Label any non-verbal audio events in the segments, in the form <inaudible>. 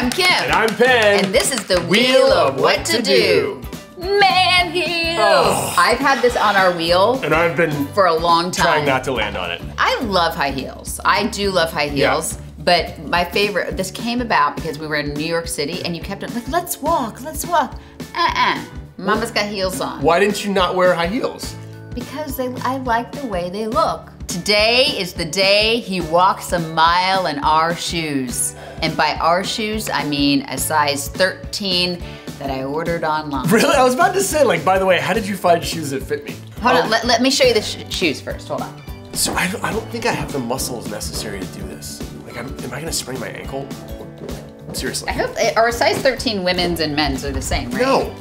And I'm Penn. And this is the Wheel of What to Do. Man heels. Oh. I've had this on our wheel And I've been for a long time. trying not to land on it. I love high heels. I do love high Yeah. heels. But my favorite, this came about because we were in New York City and you kept on like, let's walk, let's walk. Uh-uh. Mama's got heels on. Why didn't you not wear high heels? Because they, I like the way they look. Today is the day he walks a mile in our shoes. And by our shoes, I mean a size 13 that I ordered online. Really? I was about to say, like, by the way, how did you find shoes that fit me? Hold Um, on, let, let me show you the sh- shoes first. Hold on. So I don't, I don't think I have the muscles necessary to do this. Like, I'm, am I gonna sprain my ankle? Seriously. I hope our size 13 women's and men's are the same, right? No.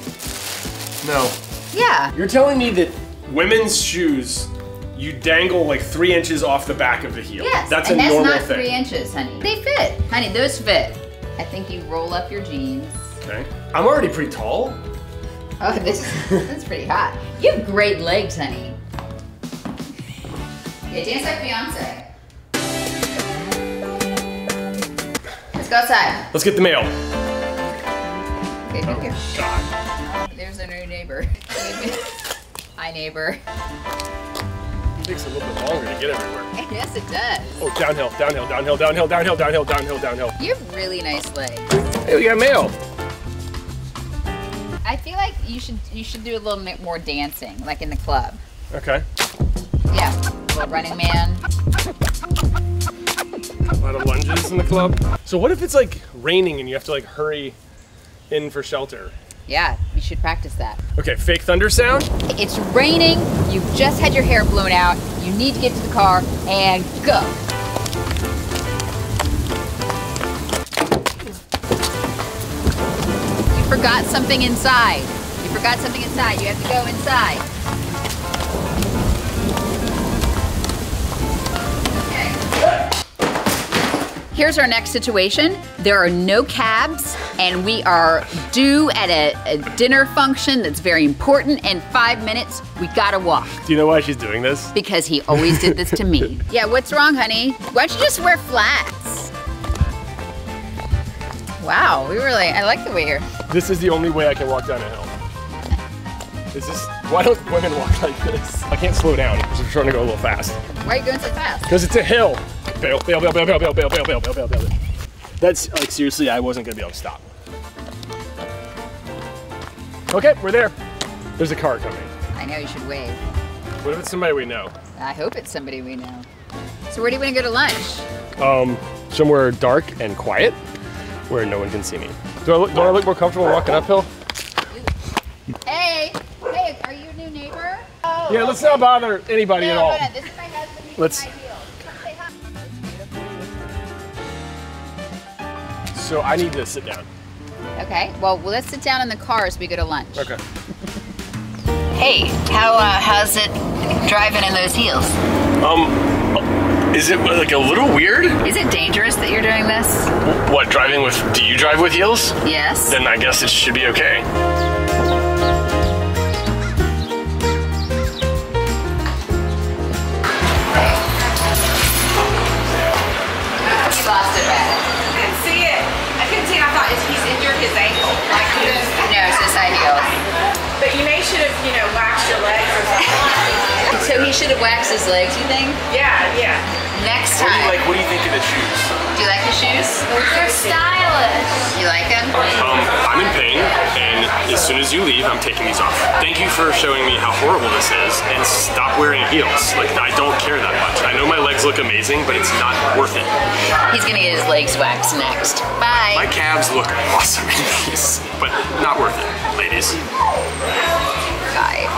No. Yeah. You're telling me that women's shoes, you dangle like three inches off the back of the heel. Yes. That's and a that's normal not thing. three inches, honey. They fit. Honey, those fit. I think you roll up your jeans. Okay. I'm already pretty tall. Oh, <laughs> this that's pretty hot. You have great legs, honey. Yeah, dance like Beyonce. Let's go outside. Let's get the mail. Okay, Oh, go. God. There's a new neighbor. <laughs> Hi, neighbor. Takes a little bit longer to get everywhere. <laughs> Yes, it does. Oh, downhill, downhill, downhill, downhill, downhill, downhill, downhill, downhill. You have really nice legs. Hey, we got mail. I feel like you should you should do a little bit more dancing, like in the club. Okay. Yeah, little running man. A lot of lunges in the club. So what if it's like raining and you have to like hurry in for shelter? Yeah, you should practice that. Okay, fake thunder sound. It's raining. You've just had your hair blown out. You need to get to the car and go. You forgot something inside. You forgot something inside. You have to go inside. Here's our next situation. There are no cabs, and we are due at a, a dinner function that's very important. In five minutes, we gotta walk Do you know why she's doing this? because he always did this to me. <laughs> Yeah, what's wrong, honey? Why don't you just wear flats? Wow, we really, I like the way you're. This is the only way I can walk down a hill. Is this, why don't women walk like this? I can't slow down because I'm trying to go a little fast. Why are you going so fast? Because it's a hill. Bail, bail, bail, bail, bail, bail, bail, bail, bail, bail, bail, bail. That's, like, seriously, I wasn't gonna be able to stop. Okay, we're there. There's a car coming. I know you should wave. What if it's somebody we know? I hope it's somebody we know. So where do you want to go to lunch? Um, somewhere dark and quiet where no one can see me. Do I look, do I look more comfortable walking uphill? Hey, hey, are you a new neighbor? Oh, Yeah, let's not bother anybody no, at all. This is my husband. Let's- So I need to sit down. Okay, well, well, let's sit down in the car as we go to lunch. Okay. Hey, how uh, how's it driving in those heels? Um, is it like a little weird? Is it dangerous that you're doing this? What, driving with, do you drive with heels? Yes. Then I guess it should be okay. Should have waxed his legs, you think? Yeah, yeah. Next What do time. you like, what do you think of the shoes? Do you like the shoes? They're stylish. You like them? Um, I'm in pain, and as soon as you leave, I'm taking these off. Thank you for showing me how horrible this is, and stop wearing heels. Like, I don't care that much. I know my legs look amazing, but it's not worth it. He's gonna get his legs waxed next. Bye. My calves look awesome in these, but not worth it, ladies. Bye.